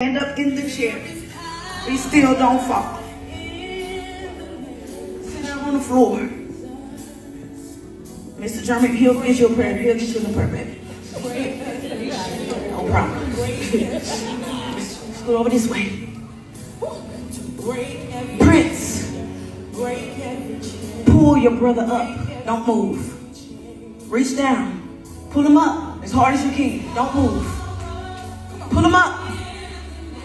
Stand up in the chair. Be still, don't fall. Sit down on the floor. Mr. German, he'll get you a prayer. He'll get you the prayer, baby. No problem. Go over this way. Prince, pull your brother up. Don't move. Reach down. Pull him up as hard as you can. Don't move. Pull him up.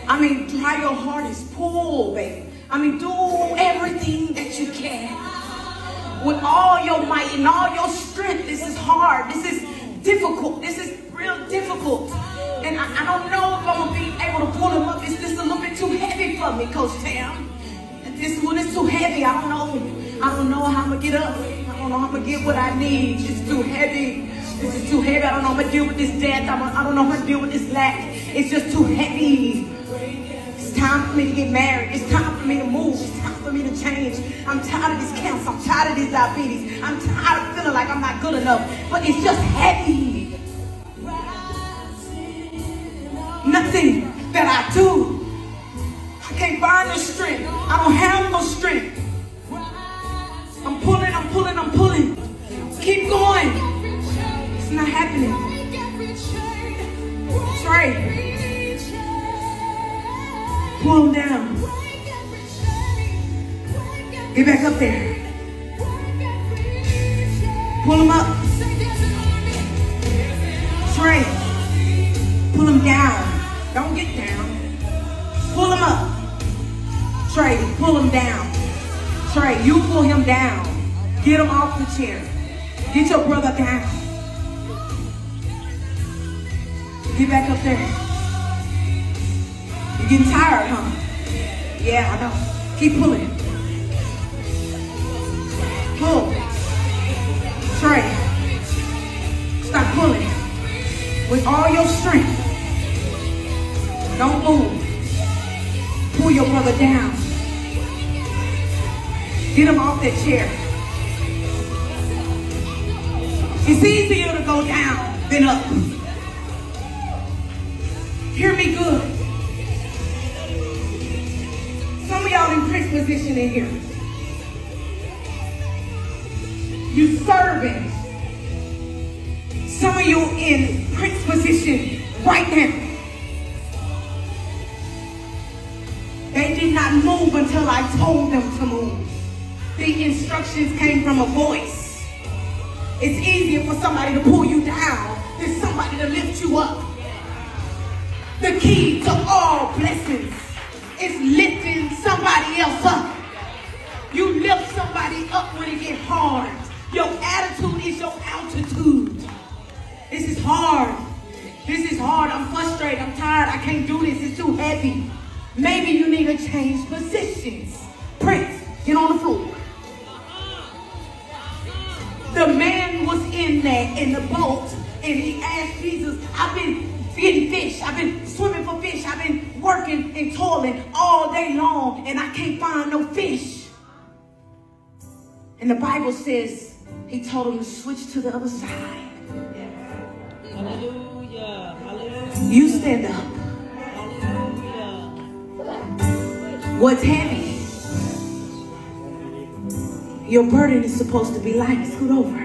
I mean, try your hardest. Pull, baby. I mean, do everything that you can. With all your might and all your strength. This is hard. This is difficult. This is real difficult. And I, I don't know if I'm going to be able to pull him up. It's just a little bit too heavy for me, Coach Tam. This one is too heavy. I don't know. I don't know how I'm going to get up. I don't know how I'm going to get what I need. It's too heavy. This is too heavy. I don't know how to deal with this death. I don't know how to deal with this lack. It's just too heavy. It's time for me to get married. It's time for me to move. It's time for me to change. I'm tired of this cancer. I'm tired of this diabetes. I'm tired of feeling like I'm not good enough. But it's just heavy. Nothing that I do. I can't find the strength. I don't have no strength. I'm pulling, I'm pulling, I'm pulling. Keep going. It's not happening. Trey. Pull him down. Get back up there. Pull him up. Trey. Pull him down. Don't get down. Pull him up. Trey, pull him down. Trey, you pull him down. Get him off the chair. Get your brother down. Get back up there. Getting tired, huh? Yeah, I know. Keep pulling. Pull. Trey. Stop pulling. With all your strength. Don't move. Pull your brother down. Get him off that chair. It's easier to go down than up. Hear me good. Position in here. You serving. Some of you in Prince position right now. They did not move until I told them to move. The instructions came from a voice. It's easier for somebody to pull you down than somebody to lift you up. The key to all blessings is lifting somebody else up. You lift somebody up when it gets hard. Your attitude is your altitude. This is hard. This is hard. I'm frustrated. I'm tired. I can't do this. It's too heavy. Maybe you need to change positions. Prince, get on the floor. The man was in there in the boat and he asked Jesus, I've been getting fish. I've been swimming for fish. I've been working and toiling all day long and I can't find no fish. And the Bible says he told him to switch to the other side. Hallelujah. Hallelujah. You stand up. Hallelujah. What's heavy? Your burden is supposed to be light. Scoot over.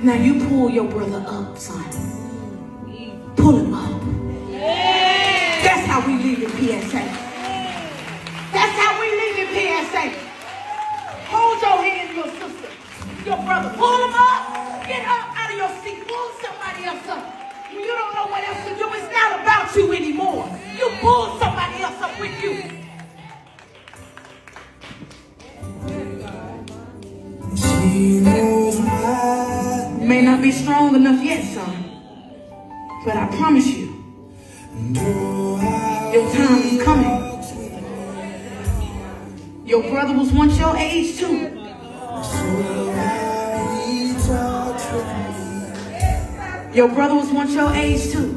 Now you pull your brother up, son. Pull him up. That's how we leave in PSA. That's how we leave in PSA. Hold your hand, your sister, your brother. Pull him up. Get up out of your seat. Pull somebody else up. When you don't know what else to do, it's not about you anymore. You pull enough yet, son. But I promise you, your time is coming. Your brother was once your age too. Your brother was once your age too.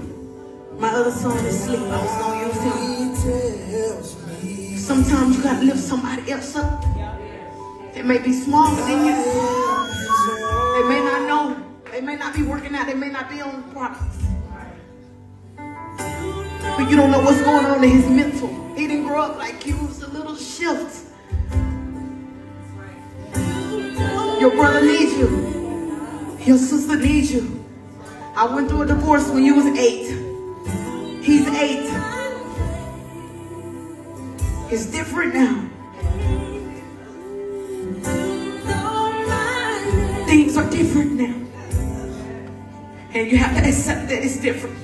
My other son is asleep. I was gonna use him. Sometimes you gotta lift somebody else up. They may be smaller than you. They may not. They may not be working out. They may not be on products. but you don't know what's going on in his mental. He didn't grow up like you. It was a little shift. Your brother needs you. Your sister needs you. I went through a divorce when you was eight. He's eight. It's different now. Things are different now. And you have to accept that it's different.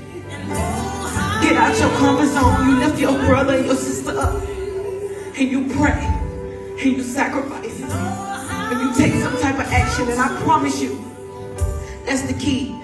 Get out your comfort zone. You lift your brother and your sister up. And you pray. And you sacrifice. And you take some type of action. And I promise you, that's the key.